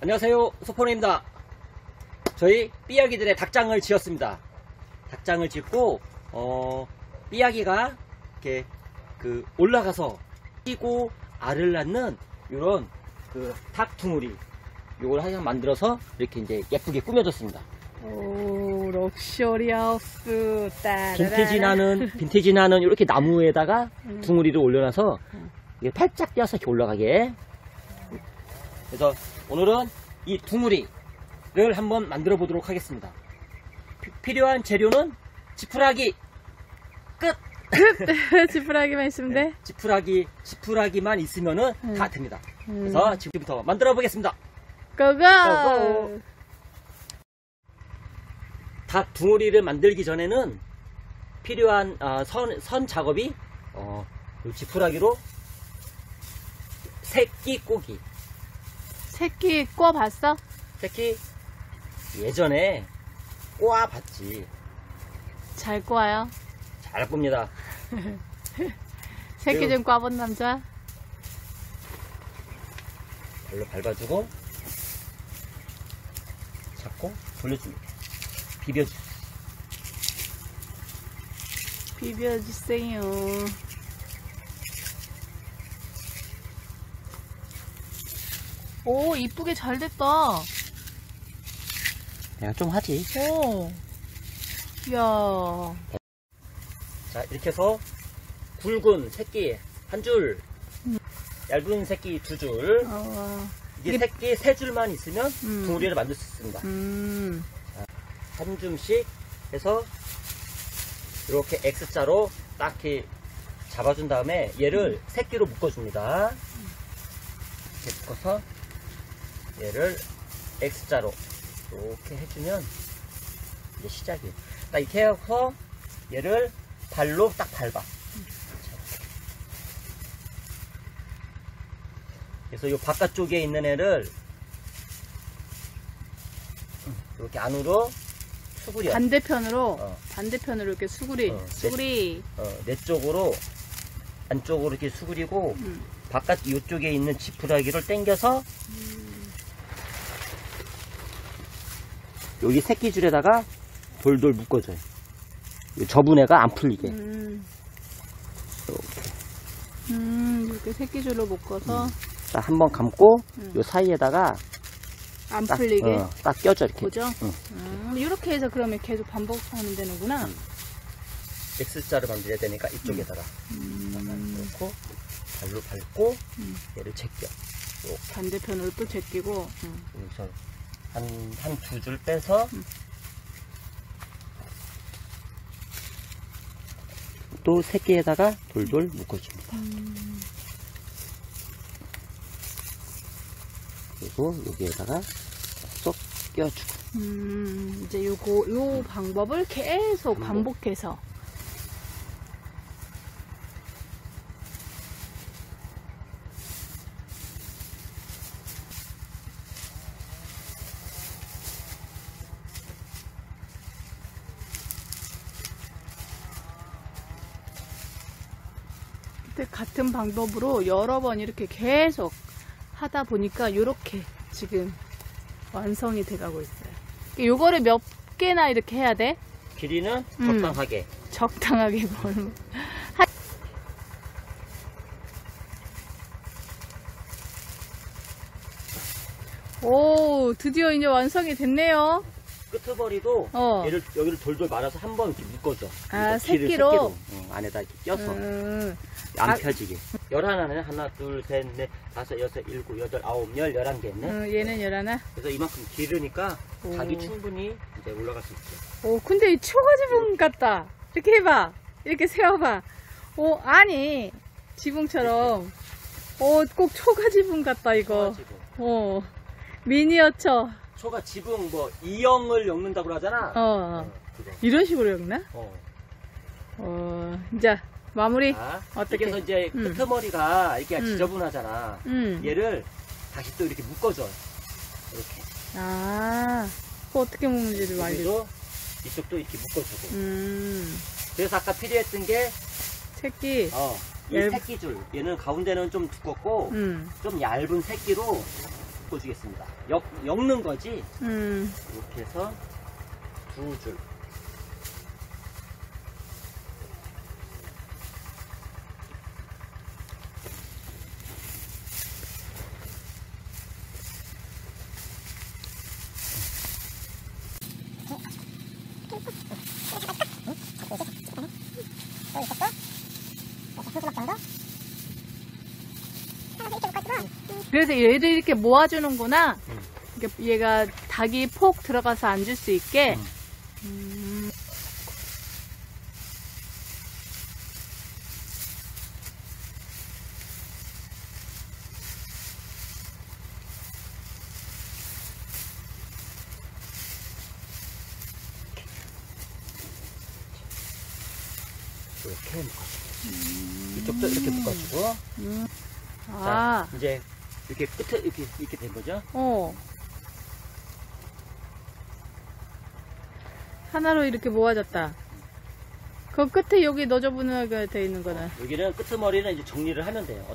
안녕하세요 소포노입니다 저희 삐약이들의 닭장을 지었습니다 닭장을 짓고 어 삐약이가 이렇게 그 올라가서 뛰고 알을 낳는 이런 그 닭둥우리 요걸 하나 만들어서 이렇게 이제 예쁘게 꾸며줬습니다 오, 럭셔리 하우스. 따라라라. 빈티지 나는 빈티지 나는 이렇게 나무에다가 음. 둥우리를 올려놔서 음. 이게 팔짝 떼어서 이렇게 올라가게 그래서 오늘은 이 둥우리를 한번 만들어 보도록 하겠습니다 피- 필요한 재료는 지푸라기 끝 지푸라기만 있으면 돼? 지푸라기 지푸라기만 있으면은 음. 다 됩니다 음. 그래서 지금부터 만들어 보겠습니다 고고! 고고! 닭 둥우리를 만들기 전에는 필요한 아, 선, 선 작업이 어, 요 지푸라기로 새끼 꼬기 새끼 꿔봤어? 새끼 예전에 꼬아 봤지 잘 꿔요. 잘 꼽니다 새끼 좀 꿔본 남자? 발로 밟아주고 잡고 돌려줍니다 비벼주 비벼주세요. 오, 이쁘게 잘 됐다. 내가 좀 하지 오. 이야. 자 이렇게 해서 굵은 새끼 한줄 음. 얇은 새끼 두줄 어, 이게 이게- 새끼 세 줄만 있으면 음. 둥우리를 만들 수 있습니다. 음. 한 줌씩 해서 이렇게 X자로 딱 이렇게 잡아준 다음에 얘를 새끼로 묶어줍니다. 이렇게 묶어서 얘를 X자로 이렇게 해주면 이제 시작이에요. 딱 이렇게 해서 얘를 발로 딱 밟아. 그래서 이 바깥쪽에 있는 애를 이렇게 안으로 수그려. 반대편으로, 어. 반대편으로 이렇게 수구리, 어, 수구리. 어, 내 쪽으로 안쪽으로 이렇게 수그리고 음. 바깥 이쪽에 있는 지푸라기를 당겨서 여기 새끼줄에다가 돌돌 묶어줘요. 이 접은 애가 안 풀리게. 음. 이렇게 음, 이렇게 새끼줄로 묶어서 딱 한 번 감고 음. 요 사이에다가 안 딱, 풀리게 어, 딱 껴줘 이렇게. 고정. 응. 음, 이렇게 해서 그러면 계속 반복하면 되는구나. 음. X자를 만들어야 되니까 이쪽에다가 음, 놓고 발로 밟고 음. 얘를 제껴. 반대편으로 또 제끼고. 음. 한, 한 두 줄 빼서 음. 또 새끼에다가 돌돌 묶어줍니다. 음. 그리고 여기에다가 쏙 껴주고. 음, 이제 요거 요 방법을 계속 반복. 반복해서 같은 방법으로 여러 번 이렇게 계속 하다 보니까 요렇게 지금 완성이 돼가고 있어요. 요거를 몇 개나 이렇게 해야 돼? 길이는 음. 적당하게. 적당하게 뭘. 오, 드디어 이제 완성이 됐네요. 끄트머리도 어. 얘를 여기를 돌돌 말아서 한 번 이렇게 묶어줘. 아, 길을 새끼로? 새끼로. 응, 안에다 이렇게 껴서 음, 안 아. 펴지게. 열 하나는 하나, 둘, 셋, 넷, 다섯, 여섯, 일곱, 여덟, 아홉, 열, 열한 개 있네. 음, 얘는 열하나? 그래서 이만큼 길으니까 오. 닭이 충분히 이제 올라갈 수 있죠. 오, 근데 이 초가지붕 같다. 이렇게 해봐. 이렇게 세워봐. 오, 아니, 지붕처럼. 오, 꼭 초가지붕 같다, 이거. 초가 지붕. 어, 미니어처. 초가 지붕 뭐 이형을 엮는다고 하잖아. 어, 그거. 이런 식으로 엮나? 어. 어, 이제 마무리. 자, 어떻게? 해서 이제 음. 끄트머리가 이렇게 음. 지저분하잖아. 음. 얘를 다시 또 이렇게 묶어줘. 이렇게. 아, 그거 어떻게 먹는지를 알려. 이쪽도 이렇게 묶어주고. 음, 그래서 아까 필요했던 게, 새끼. 어, 이 얇- 새끼줄. 얘는 가운데는 좀 두껍고, 음, 좀 얇은 새끼로 묶어주겠습니다. 엮, 엮는 거지. 음. 이렇게 해서 두 줄. 그래서 얘를 이렇게 모아주는구나. 음. 얘가 닭이 폭 들어가서 앉을 수 있게. 음. 음. 이렇게 묶어주고. 이쪽도 이렇게 묶어주고. 음. 자, 아, 이제 이렇게 끝에 이렇게, 이렇게 된 거죠. 어. 하나로 이렇게 모아졌다. 그 끝에 여기 너저분하게 돼 있는 거는. 여기는 끄트머리는 이제 정리를 하면 돼요.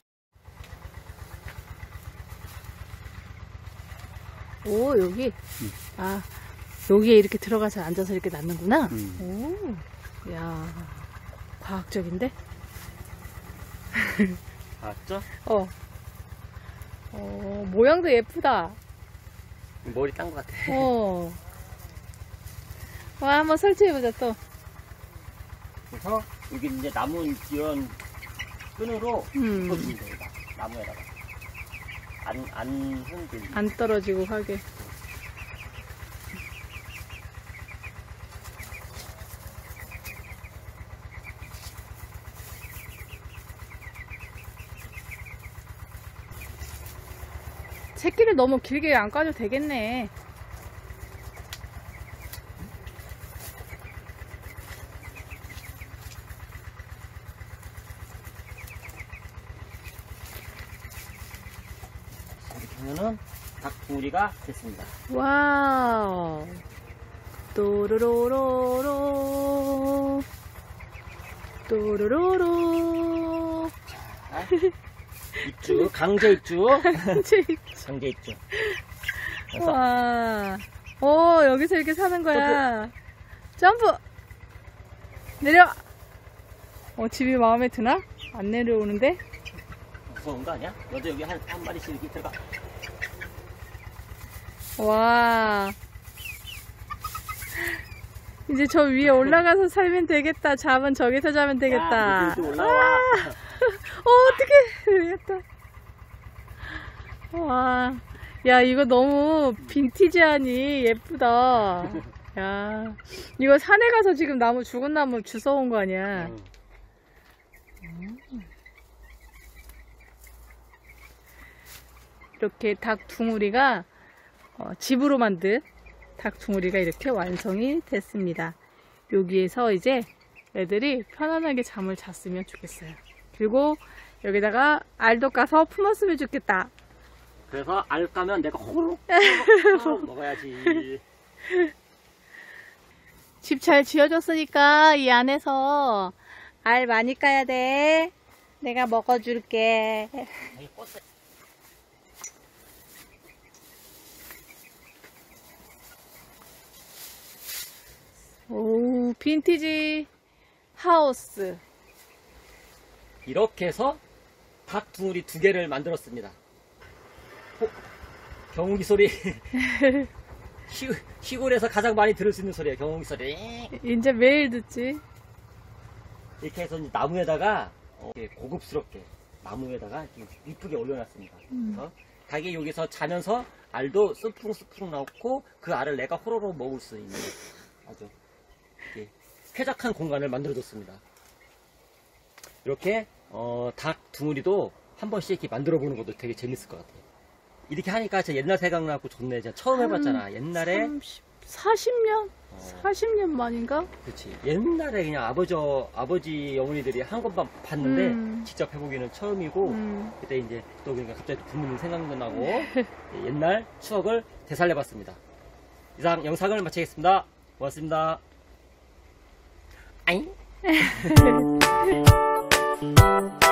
오, 여기. 아, 여기에 이렇게 들어가서 앉아서 이렇게 낳는구나. 음. 오, 야, 과학적인데? 알았죠? 어. 어, 모양도 예쁘다. 머리 딴 것 같아. 어. 와, 한번 설치해보자, 또. 그래서 여기 이제 나무 이런 끈으로 음. 묶어주면 됩니다. 나무에다가. 안, 안 흔들리. 안 떨어지고 하게. 새끼를 너무 길게 안 까도 되겠네. 이렇게 하면은 닭붕어리가 됐습니다. 와우. 또르로로로. 또르로로. 자, 입주, 강제 입주. 강제 입주. 그래서 와. 오, 여기서 이렇게 사는 거야. 점프! 내려! 어, 집이 마음에 드나? 안 내려오는데? 무서운 거 아니야? 너도 여기 한, 한 마리씩 이렇게 들어가. 와. 이제 저 위에 올라가서 살면 되겠다. 잠은 저기서 자면 되겠다. 야, 올라와. 어, 어떡해. 되겠다. 와. 야, 이거 너무 빈티지하니 예쁘다. 야. 이거 산에 가서 지금 나무, 죽은 나무 주워온 거 아니야. 응. 이렇게 닭 둥우리가 어, 집으로 만든 닭 둥우리가 이렇게 완성이 됐습니다. 여기에서 이제 애들이 편안하게 잠을 잤으면 좋겠어요. 그리고 여기다가 알도 까서 품었으면 좋겠다. 그래서 알 까면 내가 호로 먹어야지. 집 잘 지어줬으니까 이 안에서 알 많이 까야 돼. 내가 먹어줄게. 오, 빈티지 하우스. 이렇게 해서 닭 둥우리 두 개를 만들었습니다. 호, 경운기 소리. 시, 시골에서 가장 많이 들을 수 있는 소리예요. 경운기 소리. 이제 매일 듣지. 이렇게 해서 나무에다가 어, 이렇게 고급스럽게 나무에다가 이쁘게 올려놨습니다. 그래서 닭이 여기서 자면서 알도 스풍스풍 나오고 그 알을 내가 호로로 먹을 수 있는 아주 쾌적한 공간을 만들어줬습니다. 이렇게 어, 닭 둥우리도 한 번씩 이렇게 만들어 보는 것도 되게 재밌을 것 같아요. 이렇게 하니까 진짜 옛날 생각나고 좋네. 제가 처음 해봤잖아. 옛날에 30, 40년? 어, 40년 만인가? 그렇지. 옛날에 그냥 아버지, 아버지 어머니들이 한 것만 봤는데 음. 직접 해보기는 처음이고 음. 그때 이제 또 그러니까 갑자기 또 부모님 생각도 나고 옛날 추억을 되살려봤습니다. 이상 영상을 마치겠습니다. 고맙습니다. 아잉?